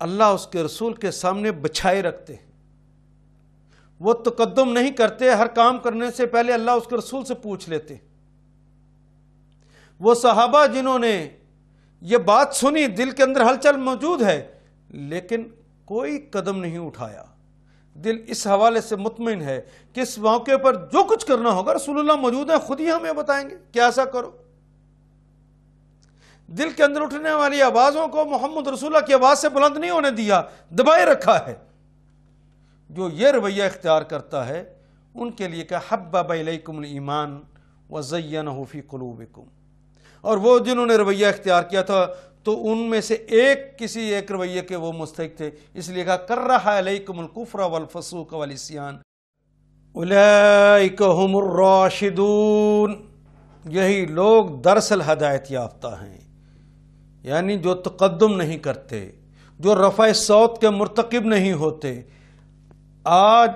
अल्लाह उसके रसूल के सामने बछाए रखते वो तकदम नहीं करते, हर काम करने से पहले अल्लाह उसके रसूल से पूछ लेते वो सहाबा जिन्होंने ये बात सुनी, दिल के अंदर हलचल मौजूद है, लेकिन कोई कदम नहीं उठाया। दिल इस हवाले से मुतमिन है कि इस मौके पर जो कुछ करना होगा, रसूलुल्लाह मौजूद है, खुद ही हमें बताएँगे, क्या ऐसा करो। दिल के अंदर उठने वाली आवाज़ों को मोहम्मद रसूल्ला की आवाज़ से बुलंद नहीं होने दिया, दबाए रखा है। जो ये रवैया इख्तियार करता है, उनके लिए क्या हब्बाकुम ईमान व जयन हूफ़ी कलूबिकुम। और वो जिन्होंने रवैया इख्तियार किया था तो उनमें से एक, किसी एक रवैये के वो मुस्तक थे। इसलिए कहा कर रहा है कुफरा वलफसूक वलिसियान उलाशिदून यही लोग दरअसल हदायत याफ्ता हैं। यानी जो तकदम नहीं करते, जो रफ़ा सौत के मरतकब नहीं होते। आज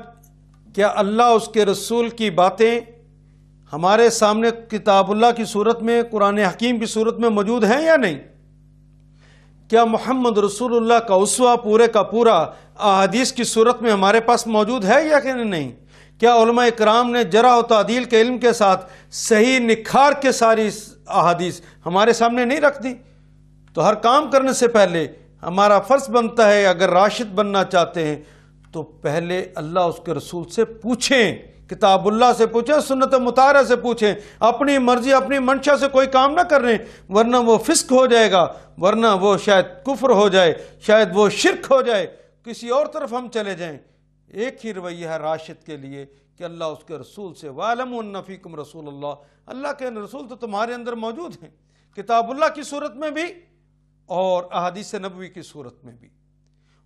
क्या अल्लाह उसके रसूल की बातें हमारे सामने किताबुल्लाह की सूरत में, कुरान हकीम की सूरत में मौजूद हैं या नहीं? क्या मोहम्मद रसूलुल्लाह का उसवा पूरे का पूरा अहदीस की सूरत में हमारे पास मौजूद है या कि नहीं? क्या कराम ने जरा तादील के इल्म के साथ सही निखार के सारी अहदीस हमारे सामने नहीं रख दी? तो हर काम करने से पहले हमारा फ़र्ज़ बनता है, अगर राशिद बनना चाहते हैं तो पहले अल्लाह उसके रसूल से पूछें, किताबुल्लाह से पूछें, सुन्नत मुतारा से पूछें, अपनी मर्ज़ी, अपनी मंशा से कोई काम ना कर वरना वो फिस्क हो जाएगा, वरना वो शायद कुफ्र हो जाए, शायद वो शिरक हो जाए, किसी और तरफ़ हम चले जाएँ। एक ही रवैया है राशिद के लिए कि अल्लाह उसके रसूल से वालमफ़ीकुम रसूल अल्लाह अल्लाह के रसूल तो तुम्हारे अंदर मौजूद हैं। किताबुल्लाह की सूरत में भी और अहदीस नबवी की सूरत में भी।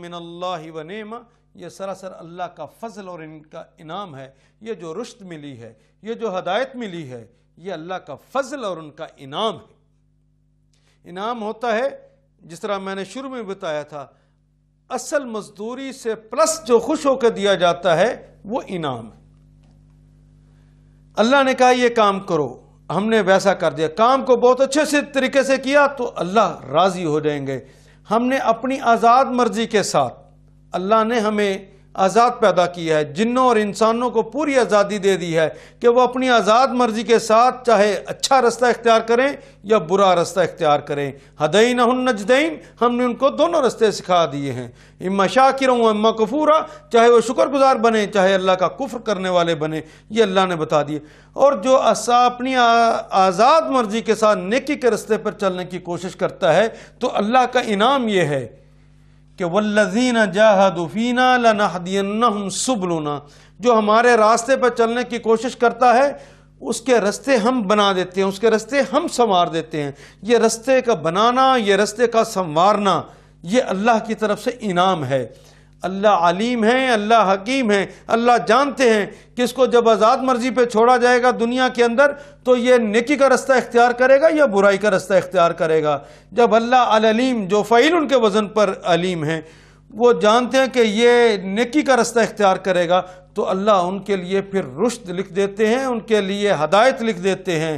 मिनल्ला व नेमा ये सरासर अल्लाह का फ़ज़ल और इनका इनाम है। ये जो रुश्त मिली है, ये जो हदायत मिली है, ये अल्लाह का फ़ज़ल और उनका इनाम है। इनाम होता है, जिस तरह मैंने शुरू में बताया था, असल मजदूरी से प्लस जो खुश होकर दिया जाता है, वो इनाम है। अल्लाह ने कहा, ये काम करो हमने वैसा कर दिया। काम को बहुत अच्छे से तरीके से किया तो अल्लाह राज़ी हो जाएँगे। हमने अपनी आज़ाद मर्ज़ी के साथ अल्लाह ने हमें आज़ाद पैदा किया है जिन्नों और इंसानों को पूरी आज़ादी दे दी है कि वह अपनी आज़ाद मर्ज़ी के साथ चाहे अच्छा रास्ता इख्तियार करें या बुरा रास्ता इख्तियार करें। हदईन नजदईन हमने उनको दोनों रास्ते सिखा दिए हैं। इम्मा शाकिर इम्मा कफूरा, चाहे वो शुक्रगुजार बने, चाहे अल्लाह का कुफ्र करने वाले बने, ये अल्लाह ने बता दिए। और जो असा अपनी आज़ाद मर्ज़ी के साथ नेकी के रस्ते पर चलने की कोशिश करता है तो अल्लाह का इनाम यह है कि वल्लजीन जाहदुफीना लनहदियन्नहुम सुबलुना, जो हमारे रास्ते पर चलने की कोशिश करता है, उसके रास्ते हम बना देते हैं, उसके रास्ते हम संवार देते हैं। ये रास्ते का बनाना, ये रास्ते का संवारना, ये अल्लाह की तरफ़ से इनाम है। अल्लाह अलीम है, अल्लाह हकीम है, अल्लाह जानते हैं कि इसको जब आज़ाद मर्ज़ी पे छोड़ा जाएगा दुनिया के अंदर तो ये नेकी का रास्ता इख्तियार करेगा या बुराई का रास्ता इख्तियार करेगा? जब अल्लाह अलीम, जो फ़ैल उनके वज़न पर अलीम है, वो जानते हैं कि ये नेकी का रास्ता इख्तियार करेगा तो अल्लाह उनके लिए फिर रुश्त लिख देते हैं, उनके लिए हदायत लिख देते हैं।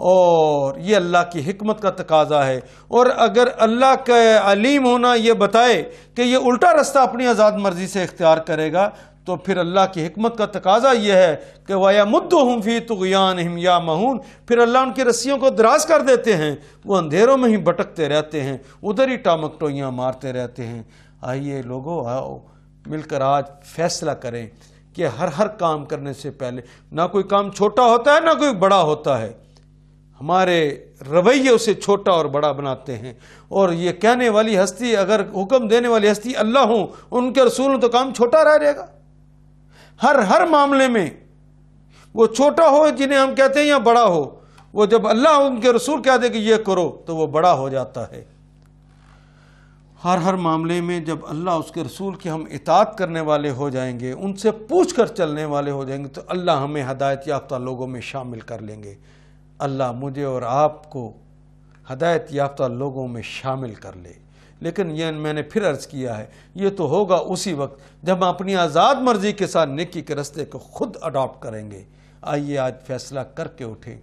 और ये अल्लाह की हिकमत का तकाजा है। और अगर अल्लाह का अलीम होना ये बताए कि ये उल्टा रास्ता अपनी आज़ाद मर्ज़ी से इख्तियार करेगा तो फिर अल्लाह की हिकमत का तकाजा यह है कि वाया मुद्द हम फ़ी तुगयान हिम या महून फिर अल्लाह उनकी रस्सियों को दराज कर देते हैं, वो अंधेरों में ही भटकते रहते हैं, उधर ही टामक टोइयाँ मारते रहते हैं। आइए लोगों, आओ, मिलकर आज फैसला करें कि हर हर काम करने से पहले ना कोई काम छोटा होता है, ना कोई बड़ा होता है। हमारे रवैये उसे छोटा और बड़ा बनाते हैं। और ये कहने वाली हस्ती, अगर हुक्म देने वाली हस्ती अल्लाह हो, उनके रसूल तो काम छोटा रह जाएगा। हर हर मामले में वो छोटा हो, जिन्हें हम कहते हैं, या बड़ा हो, वो जब अल्लाह उनके रसूल कह दे कि ये करो तो वो बड़ा हो जाता है। हर हर मामले में जब अल्लाह उसके रसूल की हम इतात करने वाले हो जाएँगे, उनसे पूछ कर चलने वाले हो जाएँगे तो अल्लाह हमें हदायत याफ्ता लोगों में शामिल कर लेंगे। अल्लाह मुझे और आपको हदायत याफ्ता लोगों में शामिल कर ले। लेकिन यह मैंने फिर अर्ज़ किया है, ये तो होगा उसी वक्त जब हम अपनी आज़ाद मर्ज़ी के साथ नेकी के रस्ते को खुद अडॉप्ट करेंगे। आइए आज फैसला करके उठें।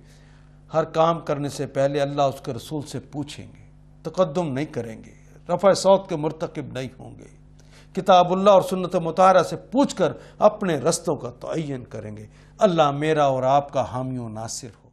हर काम करने से पहले अल्लाह उसके रसूल से पूछेंगे। तकदम नहीं करेंगे। रफ़ा सौत के मरतकब नहीं होंगे। किताबुल्लाह और सुन्नत मुतारा से पूछकर अपने रस्तों का तयन करेंगे। अल्लाह मेरा और आपका हामी नासिर हो।